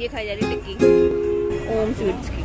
ये खाई जा रही टिक्की। ओम स्वीट्स की।